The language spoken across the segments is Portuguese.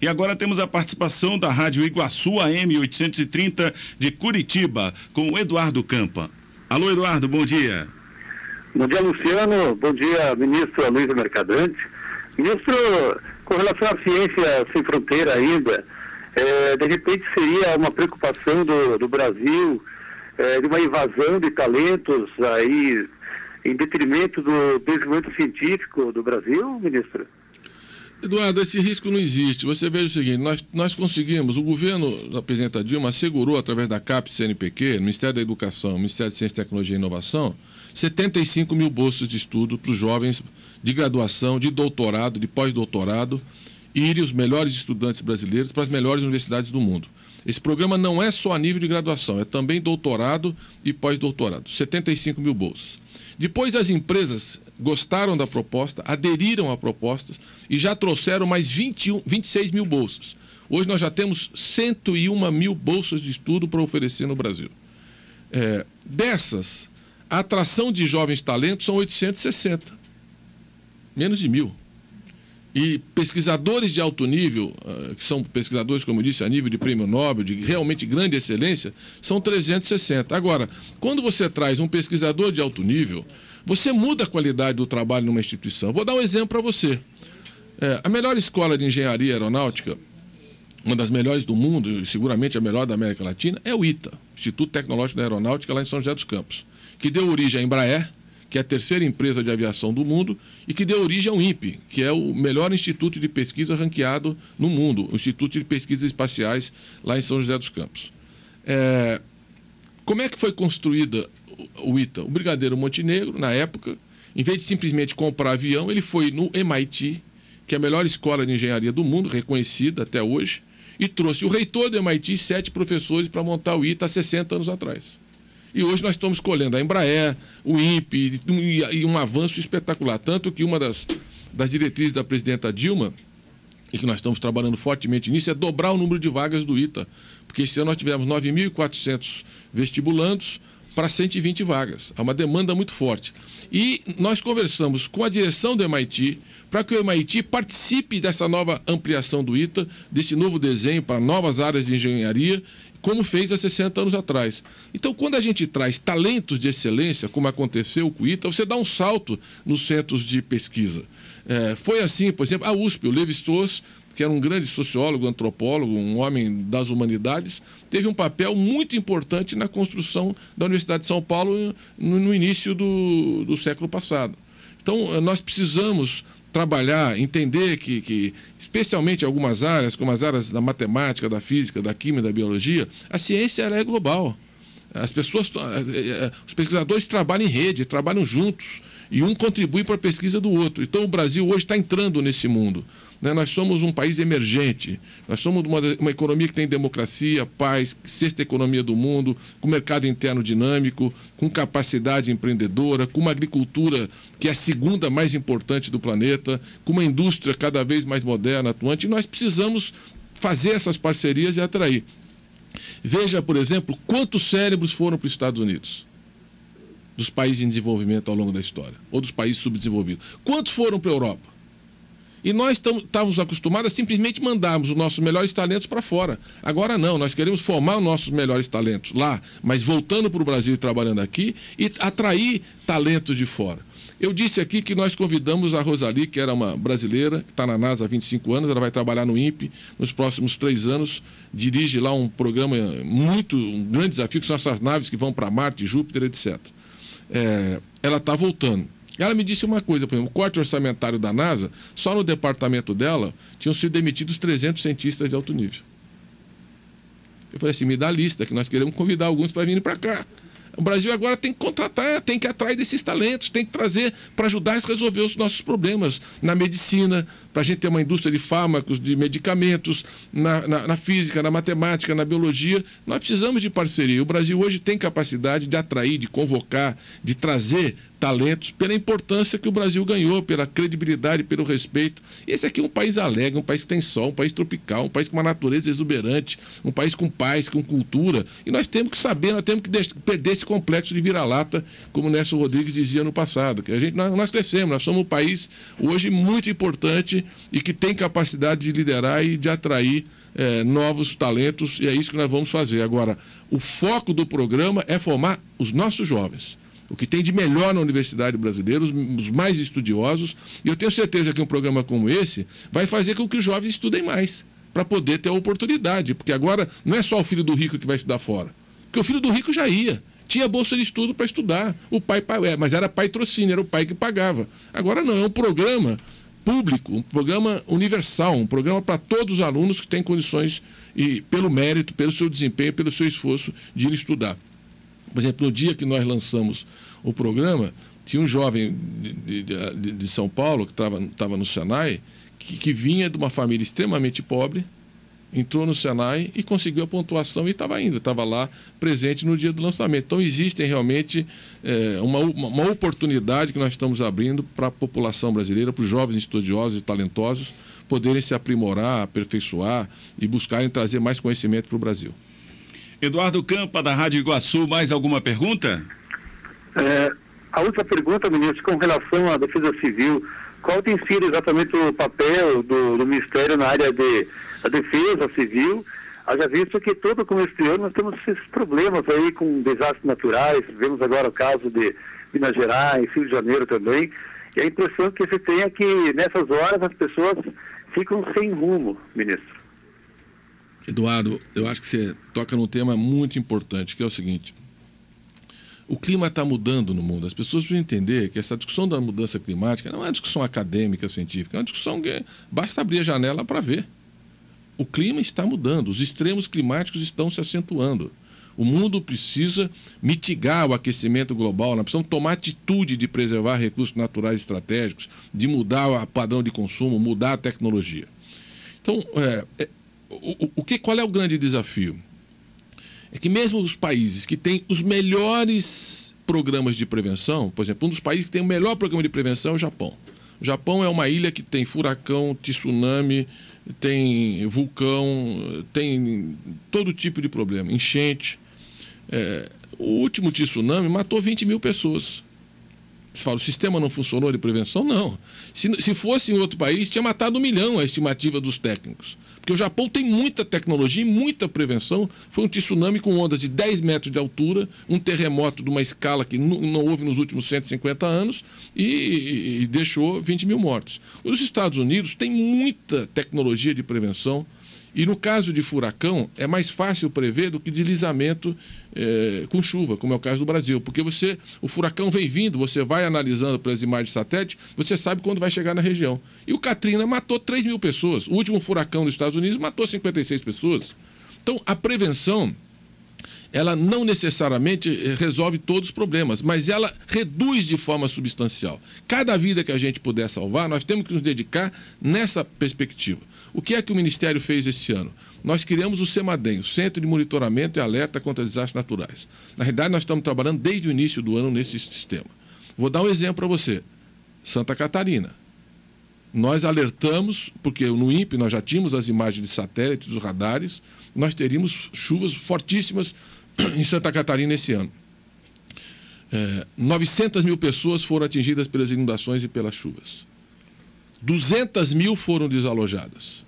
E agora temos a participação da Rádio Iguaçu AM 830 de Curitiba, com o Eduardo Campa. Alô, Eduardo, bom dia. Bom dia, Luciano. Bom dia, ministro Luiz Mercadante. Ministro, com relação à ciência sem fronteira ainda, é, de repente seria uma preocupação do, do Brasil é, de uma invasão de talentos aí em detrimento do desenvolvimento científico do Brasil, ministro? Eduardo, esse risco não existe. Você veja o seguinte: nós, nós conseguimos, o governo da presidenta Dilma assegurou, através da CAP CNPq, Ministério da Educação, Ministério de Ciência, Tecnologia e Inovação, 75 mil bolsas de estudo para os jovens de graduação, de doutorado, de pós-doutorado, irem os melhores estudantes brasileiros para as melhores universidades do mundo. Esse programa não é só a nível de graduação, é também doutorado e pós-doutorado. 75 mil bolsas. Depois as empresas gostaram da proposta, aderiram à proposta e já trouxeram mais 21, 26 mil bolsas. Hoje nós já temos 101 mil bolsas de estudo para oferecer no Brasil. É, dessas, a atração de jovens talentos são 860. Menos de mil. E pesquisadores de alto nível, ah, que são pesquisadores, como eu disse, a nível de prêmio Nobel, de realmente grande excelência, são 360. Agora, quando você traz um pesquisador de alto nível, você muda a qualidade do trabalho numa instituição. Vou dar um exemplo para você. É, a melhor escola de engenharia aeronáutica, uma das melhores do mundo, e seguramente a melhor da América Latina, é o ITA, Instituto Tecnológico da Aeronáutica, lá em São José dos Campos, que deu origem à Embraer, que é a terceira empresa de aviação do mundo, e que deu origem ao INPE, que é o melhor instituto de pesquisa ranqueado no mundo, o Instituto de Pesquisas Espaciais lá em São José dos Campos. É, como é que foi construída o ITA? O Brigadeiro Montenegro, na época, em vez de simplesmente comprar avião, ele foi no MIT, que é a melhor escola de engenharia do mundo, reconhecida até hoje, e trouxe o reitor do MIT e sete professores para montar o ITA há 60 anos atrás. E hoje nós estamos colhendo a Embraer, o INPE e um avanço espetacular. Tanto que uma das, das diretrizes da presidenta Dilma, e que nós estamos trabalhando fortemente nisso, é dobrar o número de vagas do ITA. Porque esse ano nós tivemos 9.400 vestibulandos para 120 vagas. Há uma demanda muito forte. E nós conversamos com a direção do MIT para que o MIT participe dessa nova ampliação do ITA, desse novo desenho para novas áreas de engenharia como fez há 60 anos atrás. Então, quando a gente traz talentos de excelência, como aconteceu com o ITA, você dá um salto nos centros de pesquisa. É, foi assim, por exemplo, a USP, o Levi Strauss, que era um grande sociólogo, antropólogo, um homem das humanidades, teve um papel muito importante na construção da Universidade de São Paulo no, no início do, do século passado. Então, nós precisamos trabalhar, entender que, que, especialmente algumas áreas, como as áreas da matemática, da física, da química, da biologia, a ciência é global. As pessoas, eh, eh, os pesquisadores trabalham em rede, trabalham juntos e um contribui para a pesquisa do outro. Então o Brasil hoje está entrando nesse mundo. Né? Nós somos um país emergente, nós somos uma, uma economia que tem democracia, paz, sexta economia do mundo, com mercado interno dinâmico, com capacidade empreendedora, com uma agricultura que é a segunda mais importante do planeta, com uma indústria cada vez mais moderna, atuante, e nós precisamos fazer essas parcerias e atrair. Veja, por exemplo, quantos cérebros foram para os Estados Unidos dos países em desenvolvimento ao longo da história, ou dos países subdesenvolvidos. Quantos foram para a Europa? E nós estávamos acostumados a simplesmente mandarmos os nossos melhores talentos para fora. Agora não, nós queremos formar os nossos melhores talentos lá, mas voltando para o Brasil e trabalhando aqui e atrair talentos de fora. Eu disse aqui que nós convidamos a Rosali, que era uma brasileira, que está na NASA há 25 anos, ela vai trabalhar no INPE nos próximos três anos, dirige lá um programa muito, um grande desafio, que são essas naves que vão para Marte, Júpiter, etc. É, ela está voltando. Ela me disse uma coisa, por exemplo, o corte orçamentário da NASA, só no departamento dela, tinham sido demitidos 300 cientistas de alto nível. Eu falei assim, me dá a lista, que nós queremos convidar alguns para virem para cá. O Brasil agora tem que contratar, tem que atrair desses talentos, tem que trazer para ajudar a resolver os nossos problemas na medicina, para a gente ter uma indústria de fármacos, de medicamentos, na, na, na, física, na matemática, na biologia. Nós precisamos de parceria. O Brasil hoje tem capacidade de atrair, de convocar, de trazer talentos, pela importância que o Brasil ganhou, pela credibilidade, pelo respeito. Esse aqui é um país alegre, um país que tem sol, um país tropical, um país com uma natureza exuberante, um país com paz, com cultura. E nós temos que saber, nós temos que perder esse complexo de vira-lata, como o Nelson Rodrigues dizia no passado. Que a gente, nós, nós crescemos, nós somos um país hoje muito importante e que tem capacidade de liderar e de atrair é, novos talentos, e é isso que nós vamos fazer. Agora, o foco do programa é formar os nossos jovens. O que tem de melhor na universidade brasileira, os, os mais estudiosos, e eu tenho certeza que um programa como esse vai fazer com que os jovens estudem mais, para poder ter a oportunidade, porque agora não é só o filho do rico que vai estudar fora, porque o filho do rico já ia, tinha bolsa de estudo para estudar. O pai, é, mas era pai trocínio, era o pai que pagava. Agora não, é um programa público, um programa universal, um programa para todos os alunos que têm condições e pelo mérito, pelo seu desempenho, pelo seu esforço de ir estudar. Por exemplo, no dia que nós lançamos o programa, tinha um jovem de, de, de São Paulo que estava no Senai, que, que vinha de uma família extremamente pobre, entrou no Senai e conseguiu a pontuação e estava indo, estava lá presente no dia do lançamento. Então, existem realmente é, uma, uma oportunidade que nós estamos abrindo para a população brasileira, para os jovens estudiosos e talentosos poderem se aprimorar, aperfeiçoar e buscarem trazer mais conhecimento para o Brasil. Eduardo Campa, da Rádio Iguaçu, mais alguma pergunta? É, a última pergunta, ministro, com relação à defesa civil, qual tem sido exatamente o papel do, do Ministério na área de a defesa civil, haja visto que todo começo de ano nós temos esses problemas aí com desastres naturais, vemos agora o caso de Minas Gerais, Rio de Janeiro também, e a impressão que você tem é que nessas horas as pessoas ficam sem rumo, ministro. Eduardo, eu acho que você toca num tema muito importante, que é o seguinte. O clima está mudando no mundo. As pessoas precisam entender que essa discussão da mudança climática não é uma discussão acadêmica, científica, é uma discussão que basta abrir a janela para ver o clima está mudando, os extremos climáticos estão se acentuando. O mundo precisa mitigar o aquecimento global, nós precisamos tomar atitude de preservar recursos naturais estratégicos, de mudar o padrão de consumo, mudar a tecnologia. Então, é, é, o, o que, qual é o grande desafio? É que mesmo os países que têm os melhores programas de prevenção, por exemplo, um dos países que tem o melhor programa de prevenção é o Japão. O Japão é uma ilha que tem furacão, tsunami, tem vulcão, tem todo tipo de problema, enchente. É, o último tsunami matou 20 mil pessoas. Você fala, o sistema não funcionou de prevenção? Não. Se, se fosse em outro país, tinha matado um milhão a estimativa dos técnicos. Porque o Japão tem muita tecnologia e muita prevenção. Foi um tsunami com ondas de 10 metros de altura, um terremoto de uma escala que não, houve nos últimos 150 anos e, e deixou 20 mil mortos. Os Estados Unidos têm muita tecnologia de prevenção e no caso de furacão, é mais fácil prever do que deslizamento é, com chuva, como é o caso do Brasil. Porque você, o furacão vem vindo, você vai analisando pelas imagens de satélite, você sabe quando vai chegar na região. E o Katrina matou 3 mil pessoas. O último furacão dos Estados Unidos matou 56 pessoas. Então, a prevenção ela não necessariamente eh, resolve todos os problemas, mas ela reduz de forma substancial. Cada vida que a gente puder salvar, nós temos que nos dedicar nessa perspectiva. O que é que o Ministério fez esse ano? Nós criamos o CEMADEM, o Centro de Monitoramento e Alerta contra Desastres Naturais. Na realidade, nós estamos trabalhando desde o início do ano nesse sistema. Vou dar um exemplo para você. Santa Catarina. Nós alertamos, porque no INPE nós já tínhamos as imagens de satélites, dos radares, nós teríamos chuvas fortíssimas em Santa Catarina esse ano. É, 900 mil pessoas foram atingidas pelas inundações e pelas chuvas. 200 mil foram desalojadas.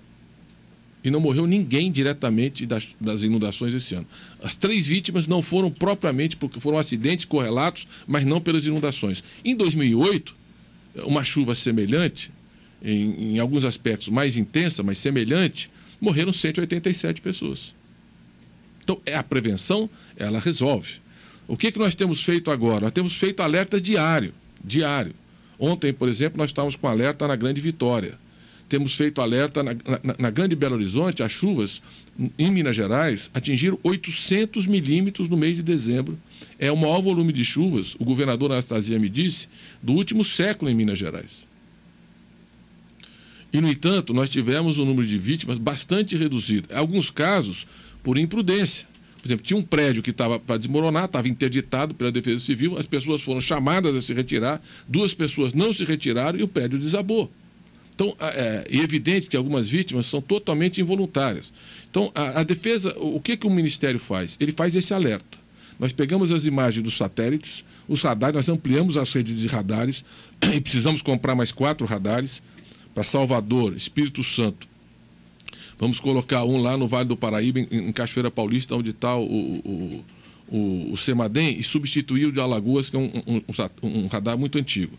E não morreu ninguém diretamente das, das, inundações esse ano. As três vítimas não foram propriamente porque foram acidentes correlatos, mas não pelas inundações. Em 2008, uma chuva semelhante, em, em alguns aspectos mais intensa, mas semelhante, morreram 187 pessoas. Então, é a prevenção, ela resolve. O que, que nós temos feito agora? Nós temos feito alerta diário, diário. Ontem, por exemplo, nós estávamos com alerta na Grande Vitória. Temos feito alerta na, na, na Grande Belo Horizonte, as chuvas em Minas Gerais atingiram 800 milímetros no mês de dezembro. É o maior volume de chuvas, o governador Anastasia me disse, do último século em Minas Gerais. E, no entanto, nós tivemos um número de vítimas bastante reduzido. Em alguns casos, por imprudência. Por exemplo, tinha um prédio que estava para desmoronar, estava interditado pela Defesa Civil, as pessoas foram chamadas a se retirar, duas pessoas não se retiraram e o prédio desabou. Então, é, é evidente que algumas vítimas são totalmente involuntárias. Então, a, a, defesa, o que, que o Ministério faz? Ele faz esse alerta. Nós pegamos as imagens dos satélites, os radares, nós ampliamos as redes de radares e precisamos comprar mais quatro radares para Salvador, Espírito Santo. Vamos colocar um lá no Vale do Paraíba, em, em Cachoeira Paulista, onde está o, o, o, o Semadem, e substituir o de Alagoas, que é um, um, um radar muito antigo.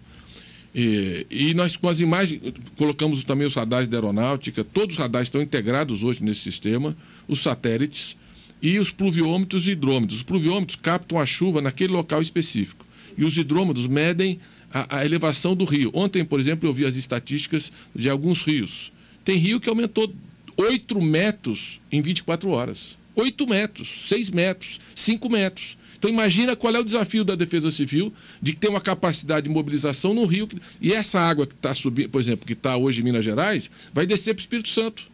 E, e, nós, com as imagens, colocamos também os radares da aeronáutica, todos os radares estão integrados hoje nesse sistema, os satélites e os pluviômetros e hidrômetros. Os pluviômetros captam a chuva naquele local específico e os hidrômetros medem a, a elevação do rio. Ontem, por exemplo, eu vi as estatísticas de alguns rios. Tem rio que aumentou 8 metros em 24 horas. 8 metros, 6 metros, 5 metros. Então imagina qual é o desafio da Defesa Civil de ter uma capacidade de mobilização no Rio. E essa água que está subindo, por exemplo, que está hoje em Minas Gerais, vai descer para o Espírito Santo.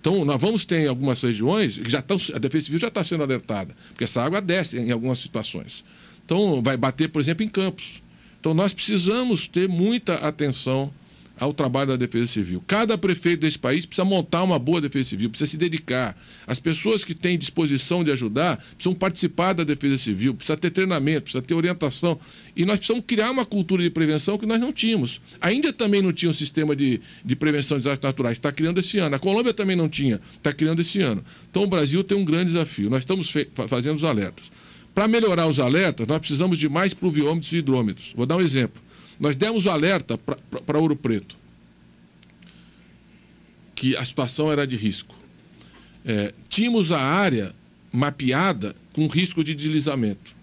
Então, nós vamos ter em algumas regiões, que já estão, a Defesa Civil já está sendo alertada, porque essa água desce em algumas situações. Então, vai bater, por exemplo, em Campos. Então, nós precisamos ter muita atenção ao trabalho da Defesa Civil. Cada prefeito desse país precisa montar uma boa Defesa Civil, precisa se dedicar. As pessoas que têm disposição de ajudar precisam participar da Defesa Civil, precisa ter treinamento, precisa ter orientação. E nós precisamos criar uma cultura de prevenção que nós não tínhamos. Ainda também não tinha um sistema de, de prevenção de desastres naturais, está criando esse ano. A Colômbia também não tinha, está criando esse ano. Então o Brasil tem um grande desafio. Nós estamos fazendo os alertas. Para melhorar os alertas, nós precisamos de mais pluviômetros e hidrômetros. Vou dar um exemplo. Nós demos o alerta para Ouro Preto, que a situação era de risco. É, tínhamos a área mapeada com risco de deslizamento.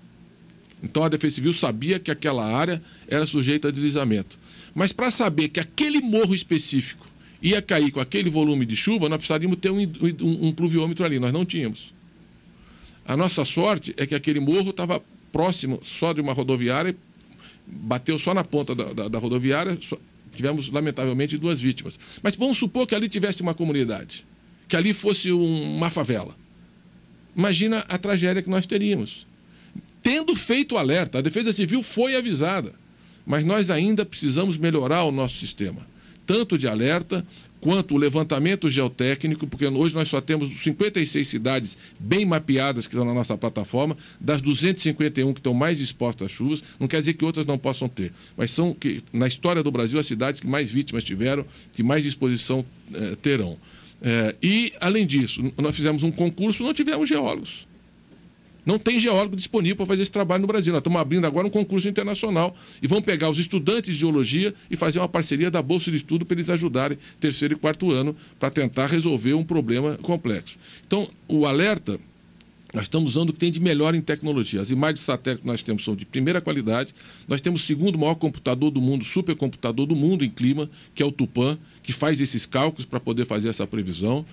Então a Defesa Civil sabia que aquela área era sujeita a deslizamento. Mas para saber que aquele morro específico ia cair com aquele volume de chuva, nós precisaríamos ter um, um, um pluviômetro ali. Nós não tínhamos. A nossa sorte é que aquele morro estava próximo só de uma rodoviária bateu só na ponta da, da, da rodoviária, só, tivemos, lamentavelmente, duas vítimas. Mas vamos supor que ali tivesse uma comunidade, que ali fosse um, uma favela. Imagina a tragédia que nós teríamos. Tendo feito o alerta, a Defesa Civil foi avisada, mas nós ainda precisamos melhorar o nosso sistema, tanto de alerta quanto o levantamento geotécnico, porque hoje nós só temos 56 cidades bem mapeadas que estão na nossa plataforma, das 251 que estão mais expostas às chuvas, não quer dizer que outras não possam ter, mas são que, na história do Brasil as cidades que mais vítimas tiveram, que mais exposição eh, terão. Eh, e, além disso, nós fizemos um concurso, não tivemos geólogos. Não tem geólogo disponível para fazer esse trabalho no Brasil. Nós estamos abrindo agora um concurso internacional e vamos pegar os estudantes de geologia e fazer uma parceria da Bolsa de Estudo para eles ajudarem terceiro e quarto ano para tentar resolver um problema complexo. Então, o alerta nós estamos usando o que tem de melhor em tecnologia. As imagens satélite que nós temos são de primeira qualidade. Nós temos o segundo maior computador do mundo, supercomputador do mundo em clima, que é o Tupan, que faz esses cálculos para poder fazer essa previsão.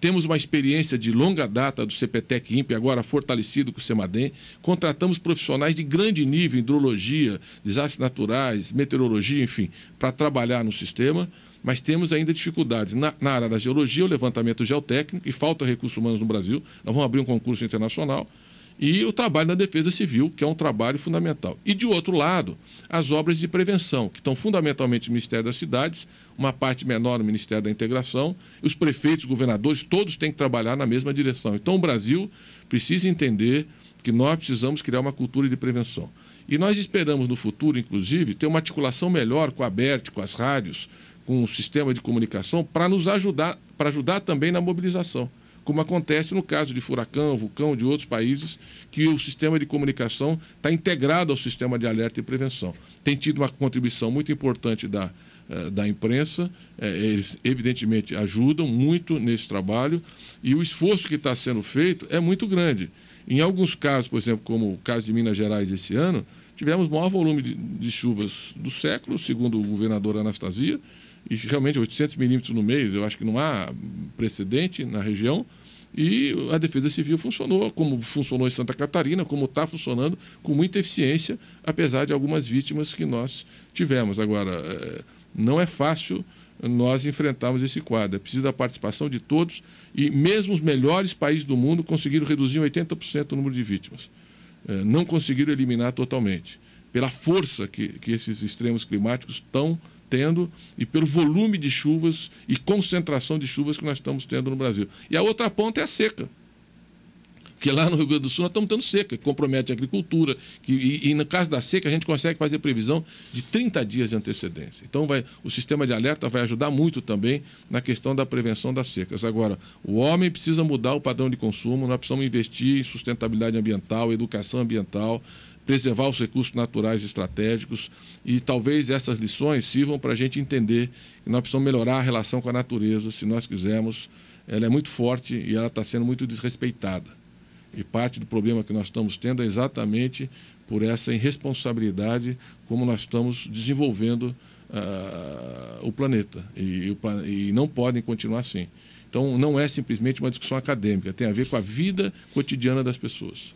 Temos uma experiência de longa data do CPTEC INPE, agora fortalecido com o CEMADEM. Contratamos profissionais de grande nível, hidrologia, desastres naturais, meteorologia, enfim, para trabalhar no sistema, mas temos ainda dificuldades na, na, área da geologia, o levantamento geotécnico, e falta recursos humanos no Brasil. Nós vamos abrir um concurso internacional e o trabalho da defesa civil, que é um trabalho fundamental. E, de outro lado, as obras de prevenção, que estão fundamentalmente no Ministério das Cidades, uma parte menor no Ministério da Integração, e os prefeitos, governadores, todos têm que trabalhar na mesma direção. Então, o Brasil precisa entender que nós precisamos criar uma cultura de prevenção. E nós esperamos, no futuro, inclusive, ter uma articulação melhor com a BERT, com as rádios, com o sistema de comunicação, para nos ajudar, para ajudar também na mobilização como acontece no caso de Furacão, Vulcão, de outros países, que o sistema de comunicação está integrado ao sistema de alerta e prevenção. Tem tido uma contribuição muito importante da, eh, da imprensa, eh, eles evidentemente ajudam muito nesse trabalho e o esforço que está sendo feito é muito grande. Em alguns casos, por exemplo, como o caso de Minas Gerais esse ano, tivemos o maior volume de, de chuvas do século, segundo o governador Anastasia, e realmente 800 milímetros no mês, eu acho que não há precedente na região. E a Defesa Civil funcionou, como funcionou em Santa Catarina, como está funcionando com muita eficiência, apesar de algumas vítimas que nós tivemos. Agora, é, não é fácil nós enfrentarmos esse quadro. É preciso da participação de todos e mesmo os melhores países do mundo conseguiram reduzir em 80% o número de vítimas. É, não conseguiram eliminar totalmente, pela força que, que esses extremos climáticos estão tendo e pelo volume de chuvas e concentração de chuvas que nós estamos tendo no Brasil. E a outra ponta é a seca. Porque lá no Rio Grande do Sul nós estamos tendo seca, que compromete a agricultura. Que, e, e, no caso da seca, a gente consegue fazer previsão de 30 dias de antecedência. Então, vai, o sistema de alerta vai ajudar muito também na questão da prevenção das secas. Agora, o homem precisa mudar o padrão de consumo, nós precisamos investir em sustentabilidade ambiental, educação ambiental, preservar os recursos naturais estratégicos e talvez essas lições sirvam para a gente entender que nós precisamos melhorar a relação com a natureza, se nós quisermos. Ela é muito forte e ela está sendo muito desrespeitada. E parte do problema que nós estamos tendo é exatamente por essa irresponsabilidade como nós estamos desenvolvendo uh, o planeta. E, e não podem continuar assim. Então, não é simplesmente uma discussão acadêmica, tem a ver com a vida cotidiana das pessoas.